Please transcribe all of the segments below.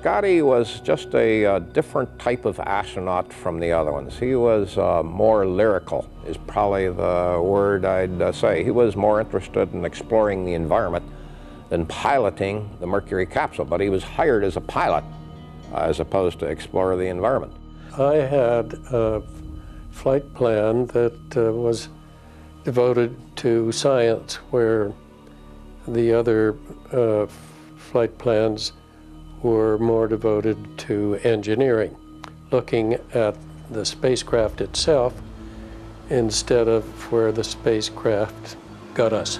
Scotty was just a uh, different type of astronaut from the other ones. He was uh, more lyrical, is probably the word I'd uh, say. He was more interested in exploring the environment than piloting the Mercury capsule, but he was hired as a pilot as opposed to explore the environment. I had a flight plan that uh, was devoted to science, where the other uh, flight plans were more devoted to engineering, looking at the spacecraft itself instead of where the spacecraft got us.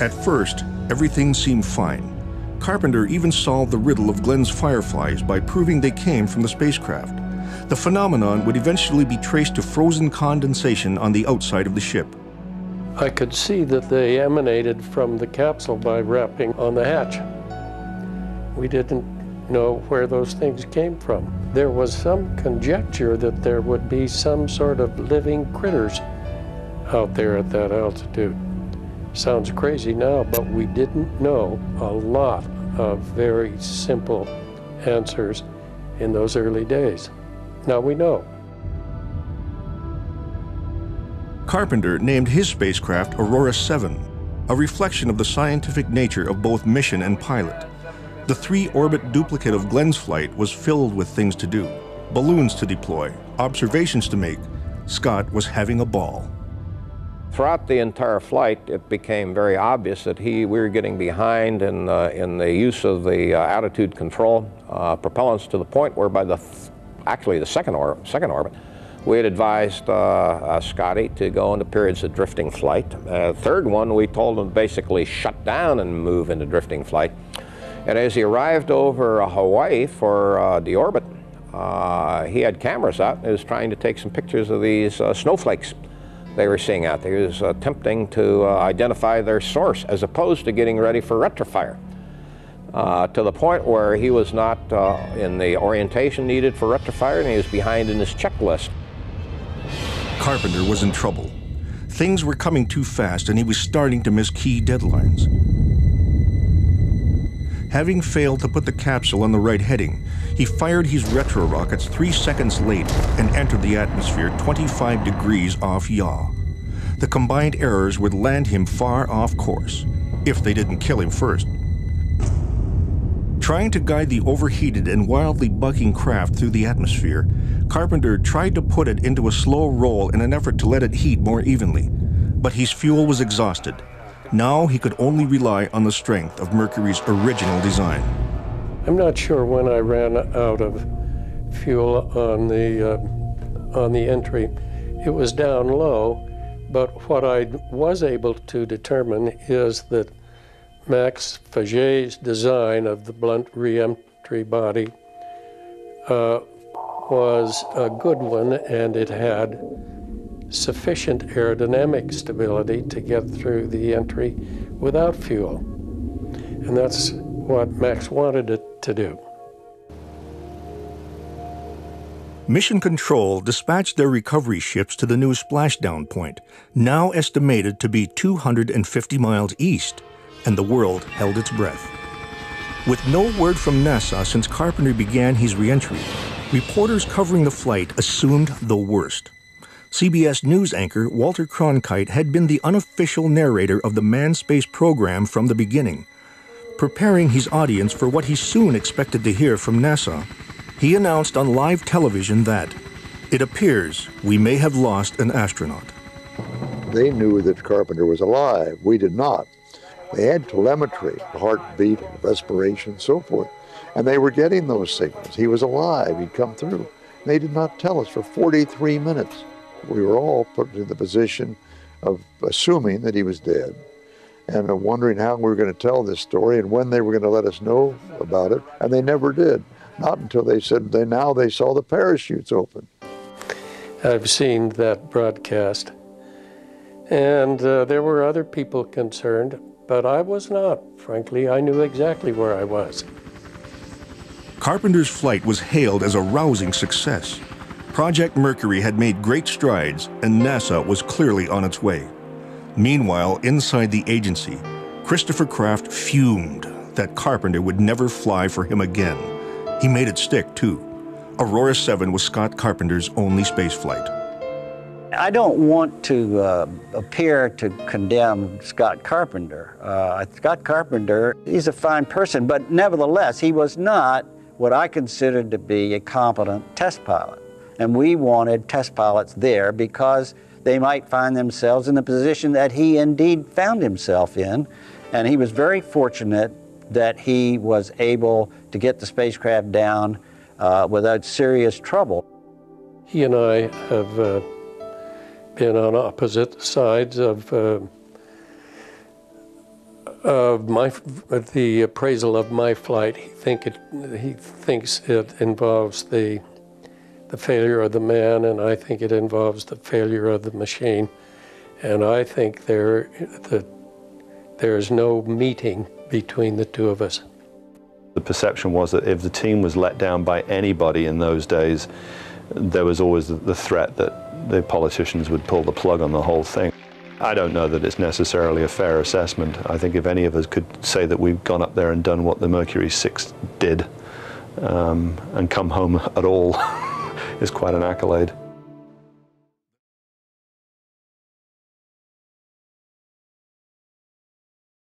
At first, everything seemed fine. Carpenter even solved the riddle of Glenn's fireflies by proving they came from the spacecraft. The phenomenon would eventually be traced to frozen condensation on the outside of the ship. I could see that they emanated from the capsule by rapping on the hatch. We didn't know where those things came from. There was some conjecture that there would be some sort of living critters out there at that altitude. Sounds crazy now, but we didn't know a lot of very simple answers in those early days. Now we know. Carpenter named his spacecraft Aurora 7, a reflection of the scientific nature of both mission and pilot. The three orbit duplicate of Glenn's flight was filled with things to do balloons to deploy, observations to make. Scott was having a ball. Throughout the entire flight, it became very obvious that he, we were getting behind in, uh, in the use of the uh, attitude control uh, propellants to the point where by the, actually the second, or, second orbit, we had advised uh, uh, Scotty to go into periods of drifting flight. Uh, third one, we told him to basically shut down and move into drifting flight. And as he arrived over Hawaii for the orbit, he had cameras out and was trying to take some pictures of these snowflakes they were seeing out there. He was attempting to uh, identify their source as opposed to getting ready for retrofire. Uh, to the point where he was not uh, in the orientation needed for retrofire and he was behind in his checklist. Carpenter was in trouble. Things were coming too fast and he was starting to miss key deadlines. Having failed to put the capsule on the right heading, he fired his retro rockets three seconds late and entered the atmosphere 25 degrees off yaw. The combined errors would land him far off course, if they didn't kill him first. Trying to guide the overheated and wildly bucking craft through the atmosphere, Carpenter tried to put it into a slow roll in an effort to let it heat more evenly. But his fuel was exhausted. Now he could only rely on the strength of Mercury's original design. I'm not sure when I ran out of fuel on the, uh, on the entry. It was down low, but what I was able to determine is that Max Faget's design of the blunt reentry body uh, was a good one and it had sufficient aerodynamic stability to get through the entry without fuel. And that's what Max wanted it to do. Mission Control dispatched their recovery ships to the new splashdown point, now estimated to be 250 miles east, and the world held its breath. With no word from NASA since Carpenter began his reentry, reporters covering the flight assumed the worst. CBS News anchor Walter Cronkite had been the unofficial narrator of the manned space program from the beginning, preparing his audience for what he soon expected to hear from NASA, he announced on live television that it appears we may have lost an astronaut. They knew that Carpenter was alive. We did not. They had telemetry, heartbeat, respiration, so forth. And they were getting those signals. He was alive. He'd come through. They did not tell us for 43 minutes. We were all put in the position of assuming that he was dead and wondering how we were going to tell this story and when they were going to let us know about it, and they never did. Not until they said they now they saw the parachutes open. I've seen that broadcast, and uh, there were other people concerned. but I was not. Frankly, I knew exactly where I was. Carpenter's flight was hailed as a rousing success. Project Mercury had made great strides, and NASA was clearly on its way. Meanwhile, inside the agency, Christopher Kraft fumed that Carpenter would never fly for him again. He made it stick, too. Aurora 7 was Scott Carpenter's only spaceflight. I don't want to uh, appear to condemn Scott Carpenter. Uh, Scott Carpenter, he's a fine person, but nevertheless, he was not what I considered to be a competent test pilot. And we wanted test pilots there because they might find themselves in the position that he indeed found himself in. And he was very fortunate that he was able to get the spacecraft down uh, without serious trouble. He and I have uh, been on opposite sides of uh, of my the appraisal of my flight. He think it he thinks it involves the the failure of the man, and I think it involves the failure of the machine. And I think there that there's no meeting between the two of us. The perception was that if the team was let down by anybody in those days, there was always the threat that the politicians would pull the plug on the whole thing. I don't know that it's necessarily a fair assessment. I think if any of us could say that we've gone up there and done what the Mercury 6 did um, and come home at all is quite an accolade.